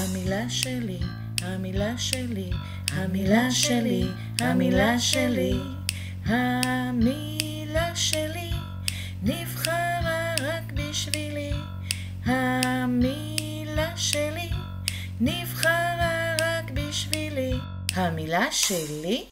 המילה שלי, המילה שלי, המילה שלי, המילה שלי, המילה שלי, נבחרה רק בשבילי. המילה שלי, נבחרה רק בשבילי. המילה שלי